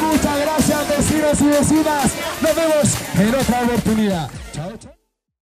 Muchas gracias vecinos y vecinas. Nos vemos en otra oportunidad. Chao, chao.